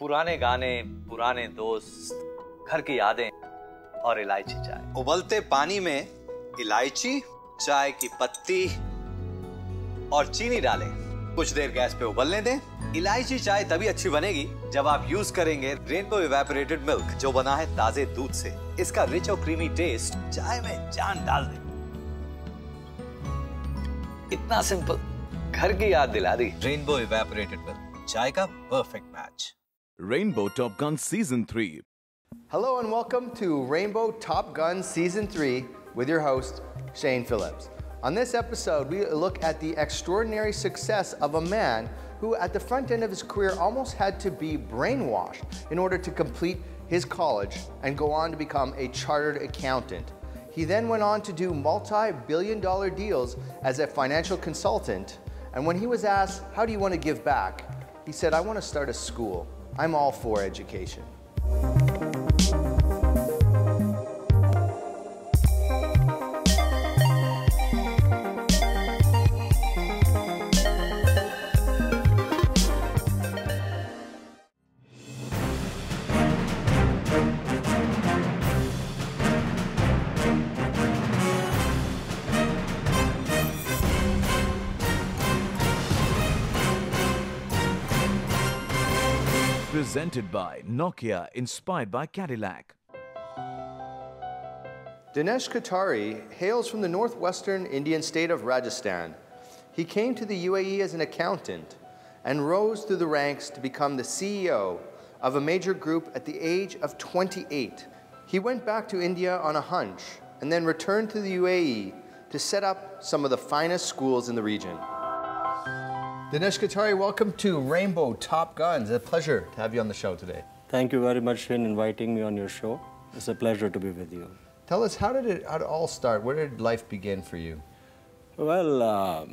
पुराने गाने पुराने दोस्त घर की यादें और इलायची चाय। उबलते पानी में इलायची चाय की पत्ती और चीनी डालें। कुछ देर गैस पे उबलने दें। इलायची चाय तभी अच्छी बनेगी जब आप यूज़ करेंगे रेनबो इवेपोरेटेड मिल्क जो बना है ताजे दूध से। इसका रिच और क्रीमी टेस्ट चाय में जान डाल दे। इतना सिंपल घर की याद दिला दी। रेनबो इवेपोरेटेड मिल्क चाय का perfect match Rainbow Top Gun Season 3. Hello and welcome to Rainbow Top Gun Season 3 with your host, Shane Phillips. On this episode, we look at the extraordinary success of a man who, at the front end of his career, almost had to be brainwashed in order to complete his college and go on to become a chartered accountant. He then went on to do multi billion dollar deals as a financial consultant. And when he was asked, How do you want to give back? he said, I want to start a school. I'm all for education. Presented by Nokia, inspired by Cadillac. Dinesh Kothari hails from the northwestern Indian state of Rajasthan. He came to the UAE as an accountant and rose through the ranks to become the CEO of a major group at the age of 28. He went back to India on a hunch and then returned to the UAE to set up some of the finest schools in the region. Dinesh Kothari, welcome to Rainbow Top Guns. It's a pleasure to have you on the show today. Thank you very much for inviting me on your show. It's a pleasure to be with you. Tell us, how did it, how did it all start? Where did life begin for you? Well, uh,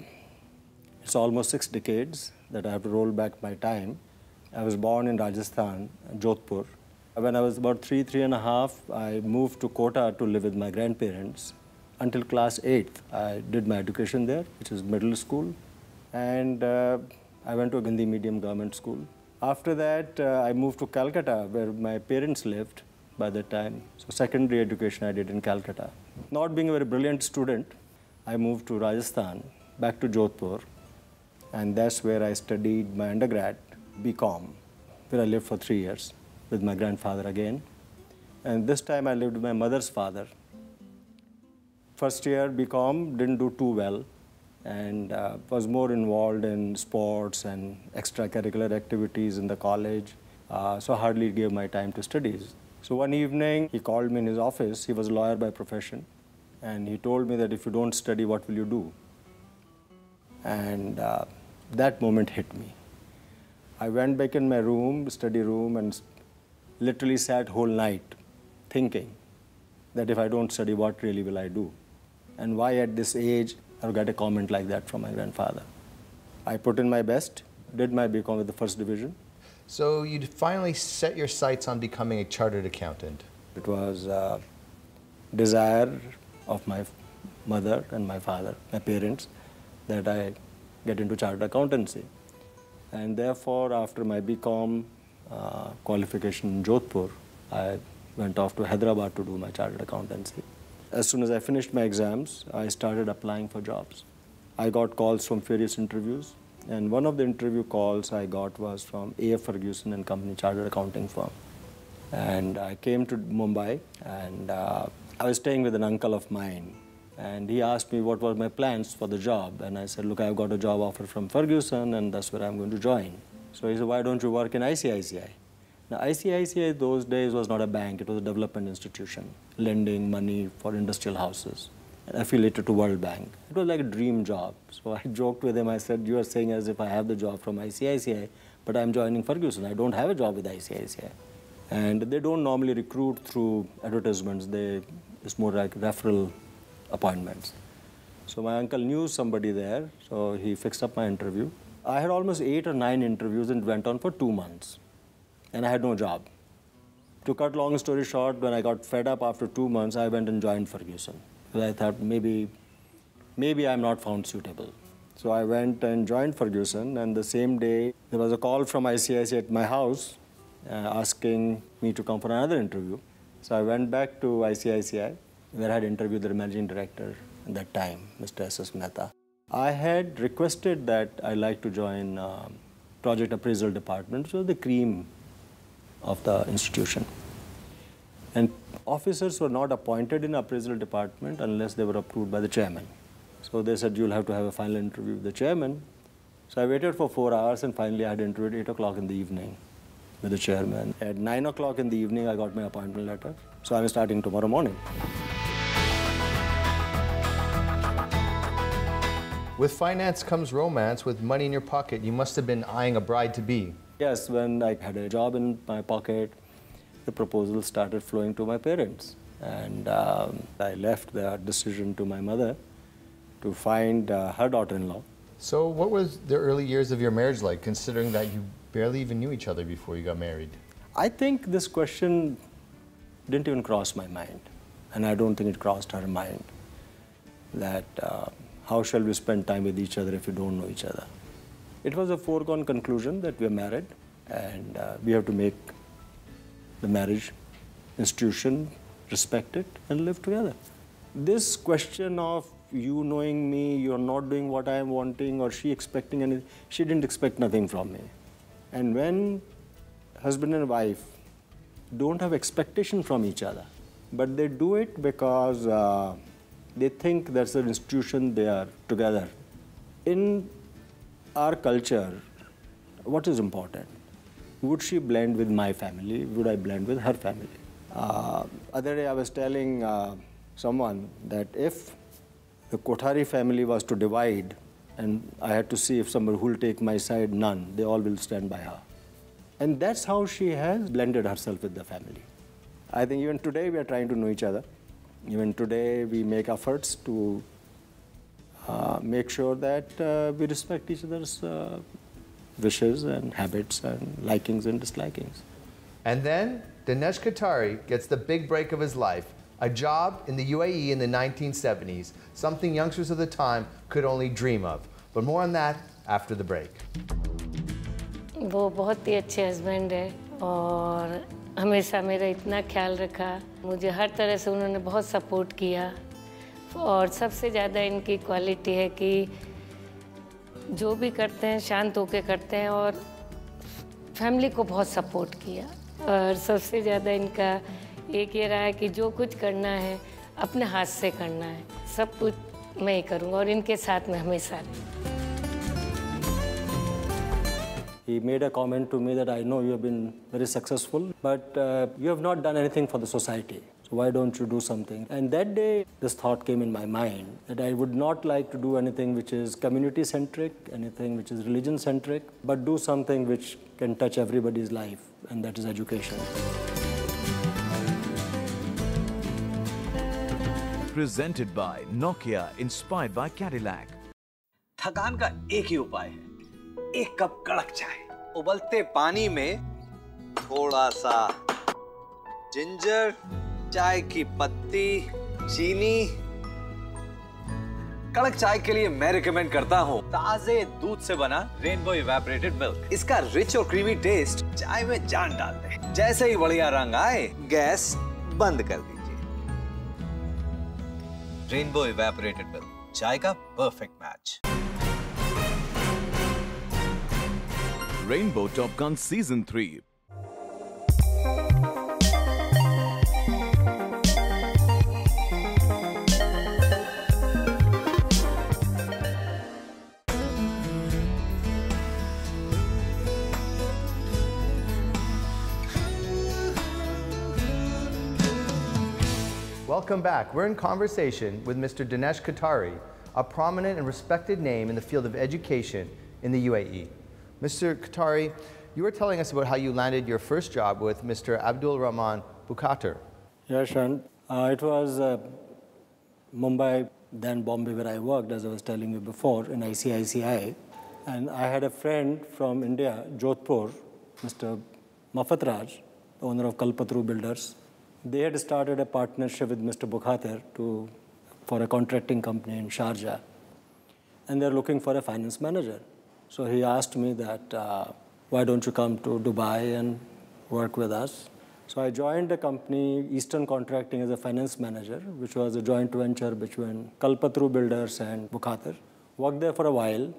it's almost six decades that I have to roll back my time. I was born in Rajasthan, Jodhpur. When I was about three, three and a half, I moved to Kota to live with my grandparents. Until class 8th, I did my education there, which is middle school. And uh, I went to a Gandhi medium government school. After that, uh, I moved to Calcutta, where my parents lived by that time. So secondary education I did in Calcutta. Not being a very brilliant student, I moved to Rajasthan, back to Jodhpur, and that's where I studied my undergrad, BCom, where I lived for three years with my grandfather again. And this time I lived with my mother's father. First year BCom didn't do too well and uh, was more involved in sports and extracurricular activities in the college, uh, so hardly gave my time to studies. So one evening he called me in his office. He was a lawyer by profession, and he told me that if you don't study, what will you do? And uh, that moment hit me. I went back in my room, study room, and literally sat whole night thinking that if I don't study, what really will I do? And why at this age I get a comment like that from my grandfather? I put in my best, did my BCom with the first division. So you finally set your sights on becoming a chartered accountant. It was a desire of my mother and my father, my parents, that I get into chartered accountancy. And therefore, after my BCom uh, qualification in Jodhpur, I went off to Hyderabad to do my chartered accountancy. As soon as I finished my exams, I started applying for jobs. I got calls from various interviews, and one of the interview calls I got was from A.F. Ferguson and Company Chartered Accounting Firm. And I came to Mumbai, and uh, I was staying with an uncle of mine. And he asked me what were my plans for the job. And I said, Look, I've got a job offer from Ferguson, and that's where I'm going to join. So he said, Why don't you work in ICICI? Now, ICICI those days was not a bank, it was a development institution, lending money for industrial houses, affiliated to World Bank. It was like a dream job. So I joked with him, I said, You are saying as if I have the job from ICICI, but I'm joining Ferguson. I don't have a job with ICICI. And they don't normally recruit through advertisements, they, it's more like referral appointments. So my uncle knew somebody there, so he fixed up my interview. I had almost eight or nine interviews and went on for two months and I had no job. To cut long story short, when I got fed up after two months, I went and joined Ferguson. I thought maybe, maybe I'm not found suitable. So I went and joined Ferguson, and the same day there was a call from ICICI at my house, uh, asking me to come for another interview. So I went back to ICICI, where I had interviewed the managing director at that time, Mr. S.S. Mehta. I had requested that I like to join um, project appraisal department, so the cream of the institution. And officers were not appointed in appraisal department unless they were approved by the chairman. So they said you'll have to have a final interview with the chairman. So I waited for four hours and finally I had interviewed at 8 o'clock in the evening with the chairman. At 9 o'clock in the evening, I got my appointment letter. So I'm starting tomorrow morning. With finance comes romance. With money in your pocket, you must have been eyeing a bride to be. Yes, when I had a job in my pocket, the proposal started flowing to my parents. And um, I left the decision to my mother to find uh, her daughter in law. So, what was the early years of your marriage like, considering that you barely even knew each other before you got married? I think this question didn't even cross my mind. And I don't think it crossed her mind that uh, how shall we spend time with each other if we don't know each other? It was a foregone conclusion that we are married and uh, we have to make the marriage institution respect it and live together. This question of you knowing me, you're not doing what I am wanting, or she expecting anything, she didn't expect nothing from me. And when husband and wife don't have expectation from each other, but they do it because uh, they think that's an institution they are together. In our culture, what is important? Would she blend with my family? Would I blend with her family? Uh, other day I was telling uh, someone that if the Kothari family was to divide and I had to see if somebody who will take my side, none. They all will stand by her. And that's how she has blended herself with the family. I think even today we are trying to know each other. Even today we make efforts to uh, make sure that uh, we respect each other's uh, wishes and habits and likings and dislikings. And then Dinesh Kothari gets the big break of his life a job in the UAE in the 1970s, something youngsters of the time could only dream of. But more on that after the break. वो बहुत ही अच्छे husband है और हमेशा मेरा इतना ख्याल रखा मुझे हर तरह से उन्होंने बहुत सपोर्ट किया और सबसे ज़्यादा इनकी क्वालिटी है कि जो भी करते हैं शांत होकर करते हैं और फैमिली को बहुत सपोर्ट किया। और सबसे ज़्यादा इनका एक ये रहा है कि जो कुछ करना है अपने हाथ से करना है। सब कुछ मैं ही करूँगा और इनके साथ में हमेशा He made a comment to me that I know you have been very successful, but uh, you have not done anything for the society. So why don't you do something? And that day, this thought came in my mind that I would not like to do anything which is community centric, anything which is religion centric, but do something which can touch everybody's life, and that is education. Presented by Nokia, inspired by Cadillac. थकान का एक ही उपाय है एक cup कड़क चाय उबलते पानी में थोड़ा सा जिंजर चाय की पत्ती, चीनी। कड़क चाय के लिए मैं रिकमेंड करता हूँ ताजे दूध से बना रेनबो इवेपोरेटेड मिल्क इसका रिच और क्रीमी टेस्ट चाय में जान डाल दे जैसे ही बढ़िया रंग आए, गैस बंद कर दीजिए। रेनबो इवेपोरेटेड मिल्क चाय का perfect match Rainbow Top Gun Season 3. Welcome back. We're in conversation with Mr. Dinesh Kothari, a prominent and respected name in the field of education in the UAE. Mr. Kothari, you were telling us about how you landed your first job with Mr. Abdul Rahman Bukhatir. Yeah, Shan. Uh, it was uh, Mumbai, then Bombay, where I worked, as I was telling you before, in ICICI. And I had a friend from India, Jodhpur, Mr. Mafat Raj, the owner of Kalpataru Builders. They had started a partnership with Mr. Bukhatir to, for a contracting company in Sharjah. And they're looking for a finance manager. So he asked me that, uh, why don't you come to Dubai and work with us. So I joined the company Eastern Contracting as a finance manager, which was a joint venture between Kalpataru Builders and Bukhatir. Worked there for a while,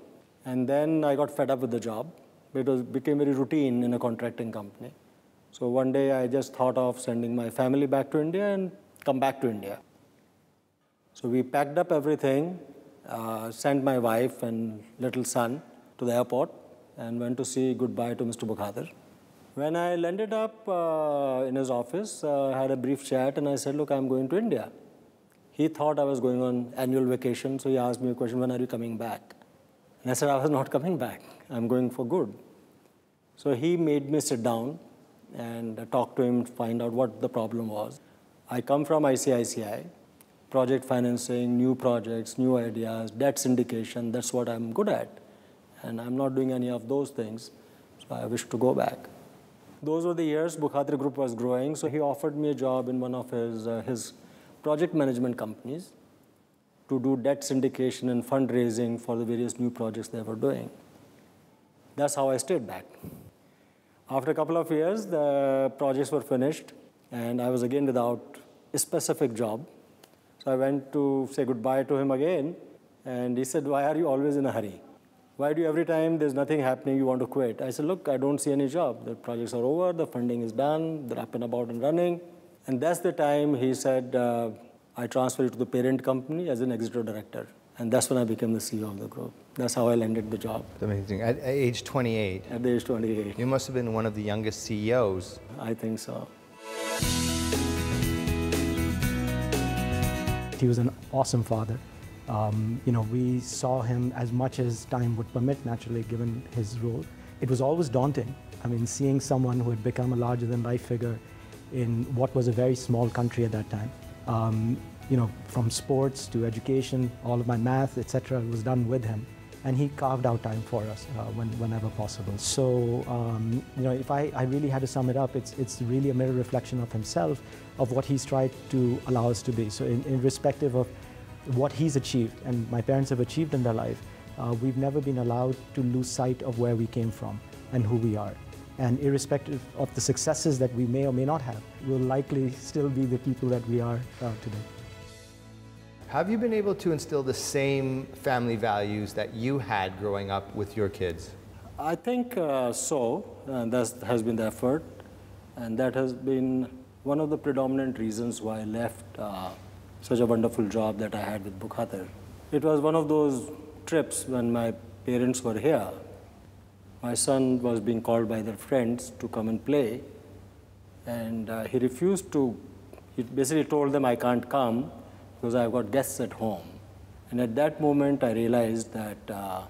and then I got fed up with the job. It was, became very routine in a contracting company. So one day I just thought of sending my family back to India and come back to India. So we packed up everything, uh, sent my wife and little son to the airport, and went to say goodbye to Mr. Bukhatir. When I landed up uh, in his office, uh, I had a brief chat, and I said, "Look, I'm going to India." He thought I was going on annual vacation, so he asked me a question: "When are you coming back?" And I said, "I was not coming back. I'm going for good." So he made me sit down and talk to him to find out what the problem was. I come from ICICI, project financing, new projects, new ideas, debt syndication. That's what I'm good at. And I'm not doing any of those things. So I wish to go back. Those were the years Bukhatir Group was growing. So he offered me a job in one of his, uh, his project management companies to do debt syndication and fundraising for the various new projects they were doing. That's how I stayed back. After a couple of years, the projects were finished, and I was again without a specific job. So I went to say goodbye to him again, and he said, Why are you always in a hurry? Why do you every time there's nothing happening, you want to quit? I said, Look, I don't see any job. The projects are over, the funding is done, they're up and about and running. And that's the time he said, uh, I transfer you to the parent company as an executive director. And that's when I became the CEO of the group. That's how I landed the job amazing. At, at age 28, at the age 28. you must have been one of the youngest CEOs. I think so. He was an awesome father. Um, you know, we saw him as much as time would permit, naturally, given his role. It was always daunting. I mean, seeing someone who had become a larger than life figure in what was a very small country at that time. Um, you know, from sports to education, all of my math, etc., was done with him. And he carved out time for us uh, when, whenever possible. So, um, you know, if I, I really had to sum it up, it's, it's really a mirror reflection of himself, of what he's tried to allow us to be. So, in, in respective of what he's achieved and my parents have achieved in their life, uh, we've never been allowed to lose sight of where we came from and who we are. And irrespective of the successes that we may or may not have, we'll likely still be the people that we are uh, today. Have you been able to instill the same family values that you had growing up with your kids? I think uh, so, and that has been the effort, and that has been one of the predominant reasons why I left uh, such a wonderful job that I had with Bukhatir. It was one of those trips when my parents were here. My son was being called by their friends to come and play, and uh, he refused to. He basically told them, I can't come because I've got guests at home. And at that moment, I realized that uh,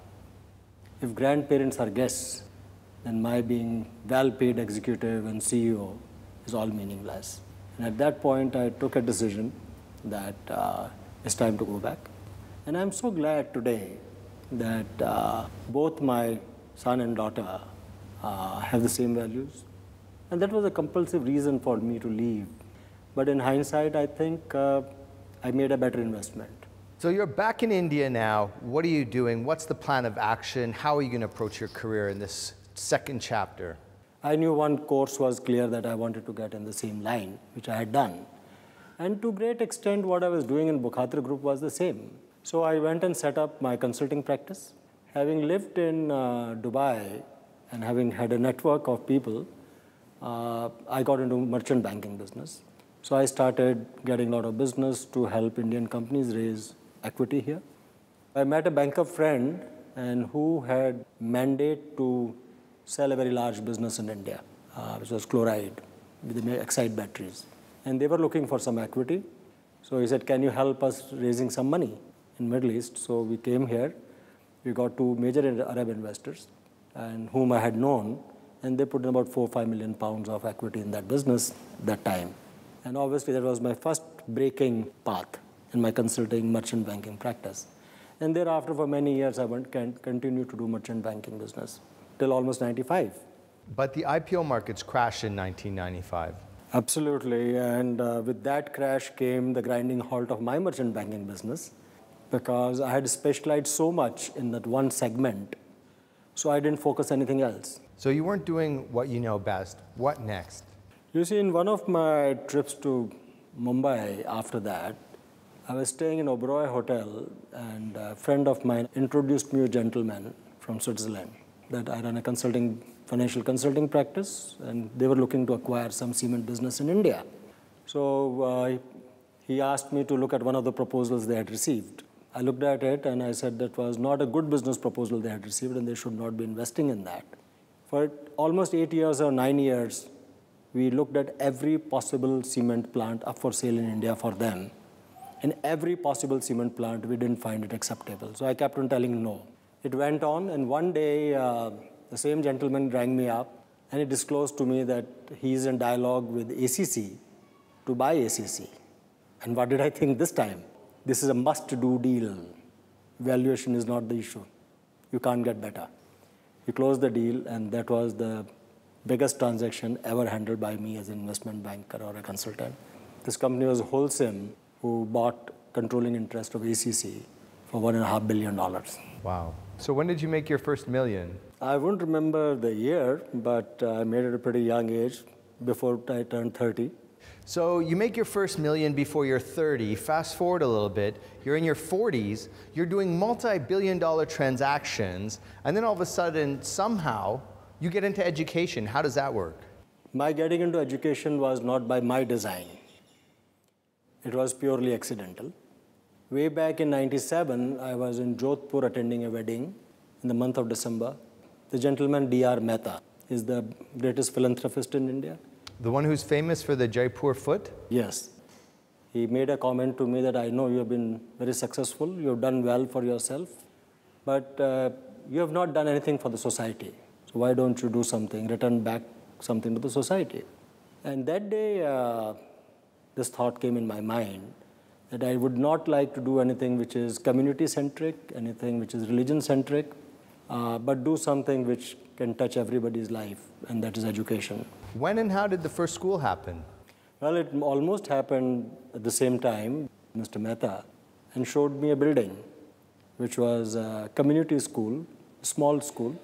if grandparents are guests, then my being well paid executive and CEO is all meaningless. And at that point, I took a decision that uh, it's time to go back. And I'm so glad today that uh, both my son and daughter uh, have the same values. And that was a compulsive reason for me to leave. But in hindsight, I think uh, I made a better investment. So you're back in India now. What are you doing? What's the plan of action? How are you going to approach your career in this second chapter? I knew one course was clear that I wanted to get in the same line, which I had done. And to great extent, what I was doing in Bukhatir Group was the same. So I went and set up my consulting practice. Having lived in uh, Dubai and having had a network of people, uh, I got into merchant banking business. So I started getting a lot of business to help Indian companies raise equity here. I met a banker friend and who had mandate to sell a very large business in India, uh, which was chloride with the Exide batteries. And they were looking for some equity. So he said, can you help us raising some money in Middle East? So we came here. We got two major Arab investors and whom I had known, and they put in about four, or five million pounds of equity in that business that time. And obviously that was my first breaking path in my consulting merchant banking practice. And thereafter, for many years, I went, can continue to do merchant banking business till almost 95. But the IPO markets crashed in 1995. Absolutely. And uh, with that crash came the grinding halt of my merchant banking business because I had specialized so much in that one segment. So I didn't focus anything else. So you weren't doing what you know best. What next? You see, in one of my trips to Mumbai after that, I was staying in Oberoi Hotel, and a friend of mine introduced me a gentleman from Switzerland that I run a consulting, financial consulting practice, and they were looking to acquire some cement business in India. So uh, he asked me to look at one of the proposals they had received. I looked at it and I said that was not a good business proposal they had received and they should not be investing in that. For almost eight years or nine years, we looked at every possible cement plant up for sale in India for them. In every possible cement plant, we didn't find it acceptable. So I kept on telling no. It went on, and one day uh, the same gentleman rang me up and he disclosed to me that he's in dialogue with ACC to buy ACC. And what did I think this time? This is a must do deal. Valuation is not the issue. You can't get better. We closed the deal, and that was the biggest transaction ever handled by me as an investment banker or a consultant. This company was Holcim, who bought controlling interest of ACC for one and a half billion dollars. Wow. So when did you make your first million? I won't remember the year, but I made it at a pretty young age, before I turned 30. So you make your first million before you're 30. Fast forward a little bit, you're in your 40s, you're doing multi-billion dollar transactions, and then all of a sudden, somehow, you get into education. How does that work? My getting into education was not by my design. It was purely accidental. Way back in 97, I was in Jodhpur attending a wedding in the month of December. The gentleman D.R. Mehta is the greatest philanthropist in India. The one who's famous for the Jaipur foot? Yes. He made a comment to me that I know you have been very successful, you have done well for yourself, but uh, you have not done anything for the society. So why don't you do something, return back something to the society? And that day, uh, this thought came in my mind that I would not like to do anything which is community centric, anything which is religion centric, uh, but do something which can touch everybody's life, and that is education. When and how did the first school happen? Well, it almost happened at the same time, Mr. Mehta, and showed me a building, which was a community school, small school,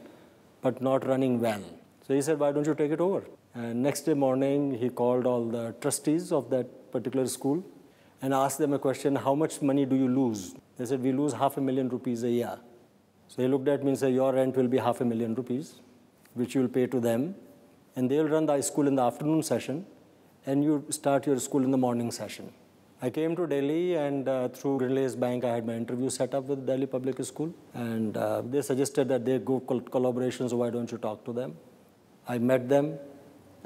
but not running well. So he said, why don't you take it over? And next day morning, he called all the trustees of that particular school and asked them a question, how much money do you lose? They said, we lose half a million rupees a year. So he looked at me and said, your rent will be half a million rupees, which you will pay to them. And they'll run the school in the afternoon session, and you start your school in the morning session. I came to Delhi, and uh, through Relays Bank, I had my interview set up with Delhi Public School. And uh, they suggested that they go col- collaboration, so why don't you talk to them? I met them,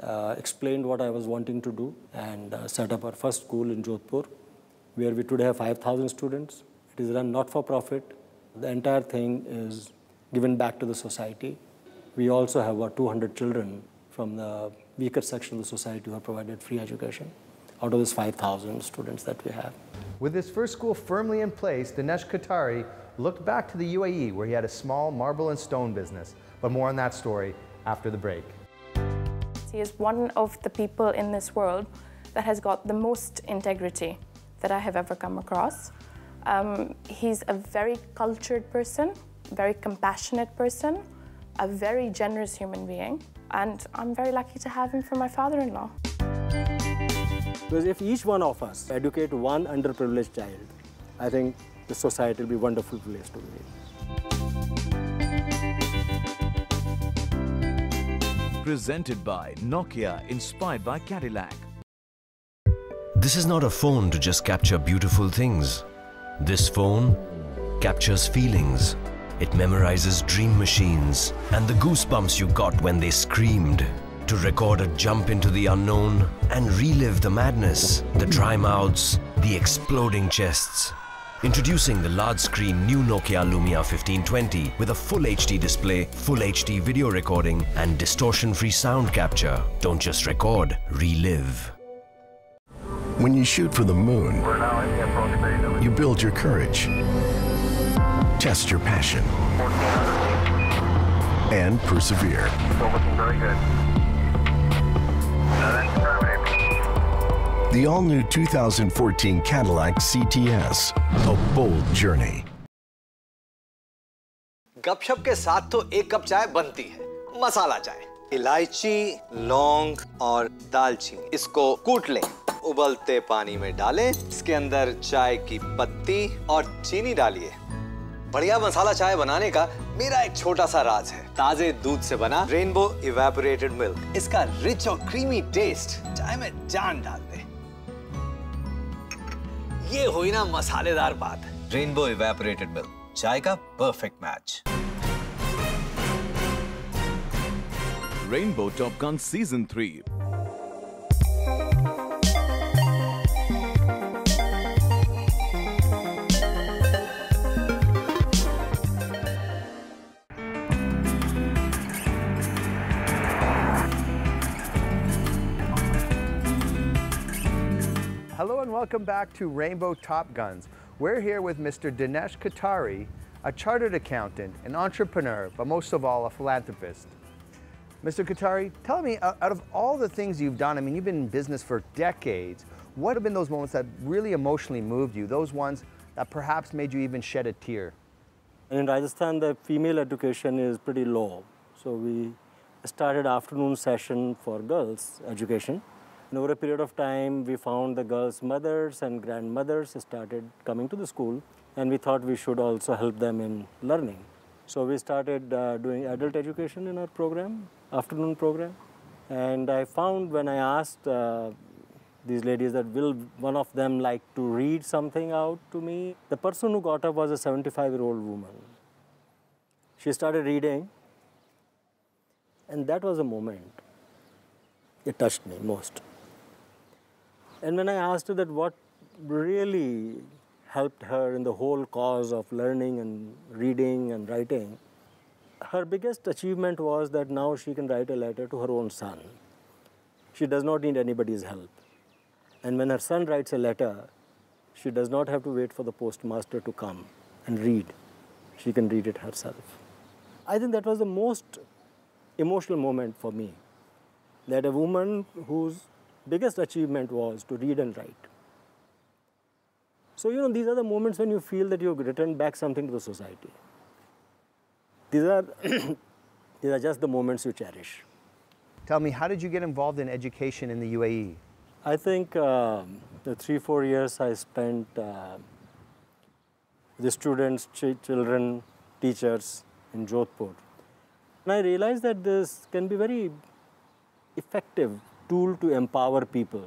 uh, explained what I was wanting to do, and uh, set up our first school in Jodhpur, where we today have 5,000 students. It is run not for profit. The entire thing is given back to the society. We also have about 200 children from the weaker section of the society who are provided free education out of these 5,000 students that we have. With his first school firmly in place, Dinesh Kothari looked back to the UAE where he had a small marble and stone business. But more on that story after the break. He is one of the people in this world that has got the most integrity that I have ever come across. Um, he's a very cultured person, very compassionate person, a very generous human being, and I'm very lucky to have him for my father-in-law. Because if each one of us educate one underprivileged child, I think the society will be a wonderful place to be. Presented by Nokia, inspired by Cadillac. This is not a phone to just capture beautiful things. This phone captures feelings. It memorizes dream machines and the goosebumps you got when they screamed. To record a jump into the unknown and relive the madness, the dry mouths, the exploding chests. Introducing the large screen new Nokia Lumia 1520 with a full HD display, full HD video recording, and distortion free sound capture. Don't just record, relive. When you shoot for the moon, you build your courage, test your passion, and persevere. The all new 2014 Cadillac CTS, a bold journey. गपशप के साथ तो एक cup चाय बनती है। मसाला चाय। इलायची लौंग और दालचीनी। इसको कूट लें। उबलते पानी में डालें। इसके अंदर चाय की पत्ती और चीनी डालिए। बढ़िया मसाला चाय बनाने का मेरा एक छोटा सा राज है। ताजे दूध से बना रेनबो इवेपोरेटेड मिल्क इसका रिच और क्रीमी टेस्ट चाय में जान डाल दे। ये हुई ना मसालेदार बात। रेनबो इवेपोरेटेड मिल्क चाय का perfect match Rainbow Top season Season Hello and welcome back to Rainbow Top Guns. We're here with Mr. Dinesh Kothari, a chartered accountant, an entrepreneur, but most of all, a philanthropist. Mr. Kothari, tell me, out of all the things you've done, I mean, you've been in business for decades, what have been those moments that really emotionally moved you, those ones that perhaps made you even shed a tear? In Rajasthan, the female education is pretty low. So we started afternoon session for girls education. And over a period of time, we found the girls' mothers and grandmothers started coming to the school, and we thought we should also help them in learning. So we started uh, doing adult education in our program, afternoon program. And I found when I asked uh, these ladies that will one of them like to read something out to me, the person who got up was a 75 year old woman. She started reading, and that was a moment. It touched me most. And when I asked her that what really helped her in the whole cause of learning and reading and writing, her biggest achievement was that now she can write a letter to her own son. She does not need anybody's help. And when her son writes a letter, she does not have to wait for the postmaster to come and read. She can read it herself. I think that was the most emotional moment for me. That a woman whose biggest achievement was to read and write. So, you know, these are the moments when you feel that you've returned back something to the society. These are, these are just the moments you cherish. Tell me, how did you get involved in education in the UAE? I think uh, the three, four years I spent uh, the students, ch- children, teachers in Jodhpur. And I realized that this can be very effective tool to empower people.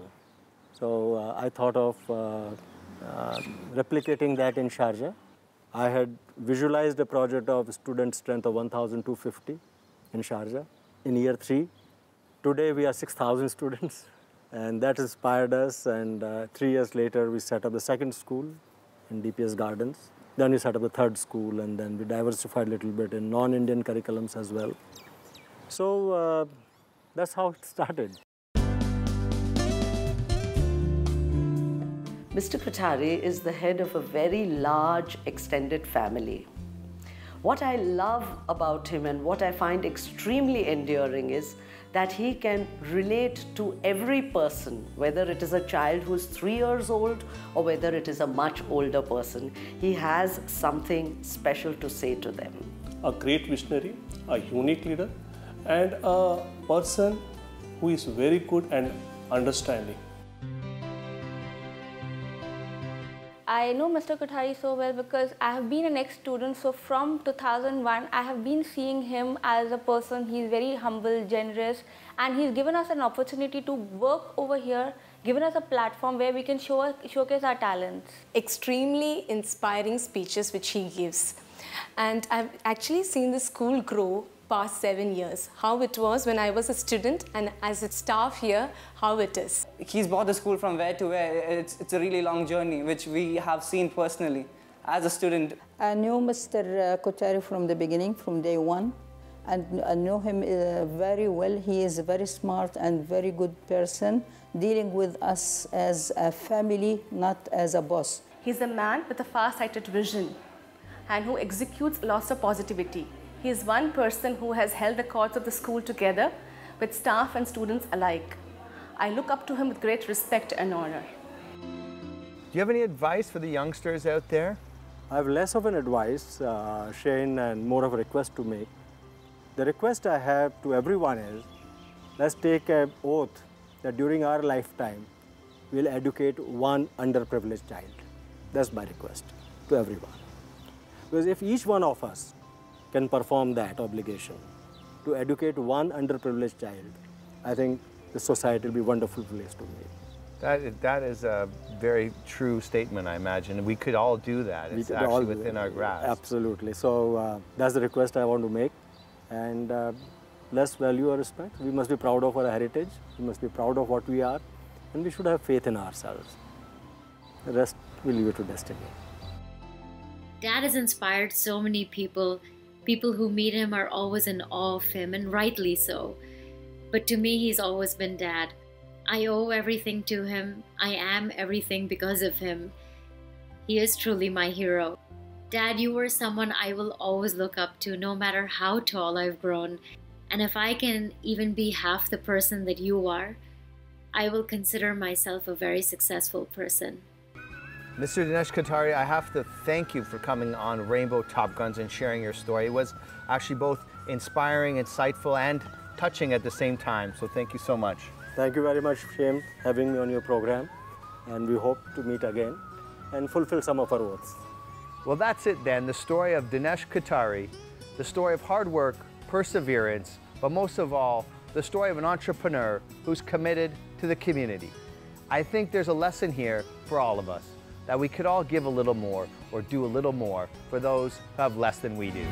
So uh, I thought of uh, uh, replicating that in Sharjah. I had visualized a project of student strength of 1,250 in Sharjah in year three. Today we are 6,000 students, and that inspired us. And uh, three years later, we set up the second school in DPS Gardens. Then we set up the third school, and then we diversified a little bit in non-Indian curriculums as well. So uh, that's how it started. Mr. Kothari is the head of a very large extended family. What I love about him and what I find extremely endearing is that he can relate to every person, whether it is a child who's three years old or whether it is a much older person. He has something special to say to them. a great visionary, a unique leader, and a person who is very good and understanding. I know Mr. Kothari so well because I have been an ex-student. So from 2001, I have been seeing him as a person. He's very humble, generous, and he's given us an opportunity to work over here, given us a platform where we can show showcase our talents. Extremely inspiring speeches which he gives, and I've actually seen the school grow past seven years. How it was when I was a student, and as a staff here, how it is. He's brought the school from where to where. It's, it's a really long journey, which we have seen personally as a student. I knew Mr. Kothari from the beginning, from day one, and I know him uh, very well. He is a very smart and very good person, dealing with us as a family, not as a boss. He's a man with a far-sighted vision and who executes lots of positivity. He is one person who has held the cords of the school together with staff and students alike. I look up to him with great respect and honor. Do you have any advice for the youngsters out there? I have less of an advice, uh, Shane, and more of a request to make. the request I have to everyone is, let's take an oath that during our lifetime, we'll educate one underprivileged child. That's my request to everyone. Because if each one of us can perform that obligation to educate one underprivileged child, I think the society will be a wonderful place to be. That, that is a very true statement, I imagine. We could all do that. We It's could actually all- within our grasp. Absolutely. So uh, that's the request I want to make. And uh, let's value our respect. We must be proud of our heritage. We must be proud of what we are. And we should have faith in ourselves. The rest we leave it to destiny. Dad has inspired so many people. People who meet him are always in awe of him, and rightly so. But to me, he's always been Dad. I owe everything to him. I am everything because of him. He is truly my hero. Dad, you were someone I will always look up to, no matter how tall I've grown. And if I can even be half the person that you are, I will consider myself a very successful person. Mr. Dinesh Kothari, I have to thank you for coming on Rainbow Top Guns and sharing your story. It was actually both inspiring, insightful, and touching at the same time. So thank you so much. Thank you very much, Shem, having me on your program. And we hope to meet again and fulfill some of our oaths. Well, that's it then. The story of Dinesh Kothari, the story of hard work, perseverance, but most of all, the story of an entrepreneur who's committed to the community. I think there's a lesson here for all of us that we could all give a little more or do a little more for those who have less than we do.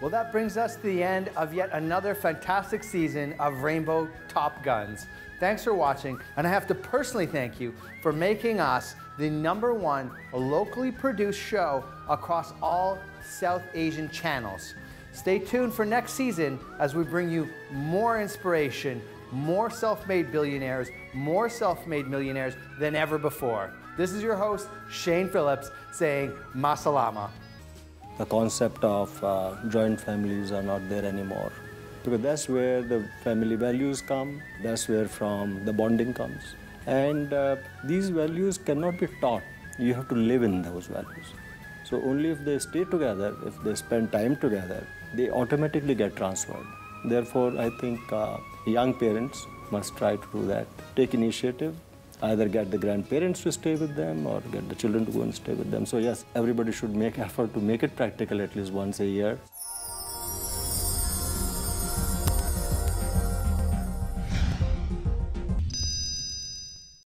Well, that brings us to the end of yet another fantastic season of Rainbow Top Guns. Thanks for watching, and I have to personally thank you for making us the number one locally produced show across all South Asian channels. Stay tuned for next season as we bring you more inspiration, more self-made billionaires, more self-made millionaires than ever before. This is your host, Shane Phillips, saying Masalama. the concept of uh, joint families are not there anymore because that's where the family values come that's where from the bonding comes and uh, these values cannot be taught you have to live in those values so only if they stay together if they spend time together they automatically get transferred therefore i think uh, young parents must try to do that take initiative either get the grandparents to stay with them or get the children to go and stay with them. So yes, everybody should make effort to make it practical at least once a year.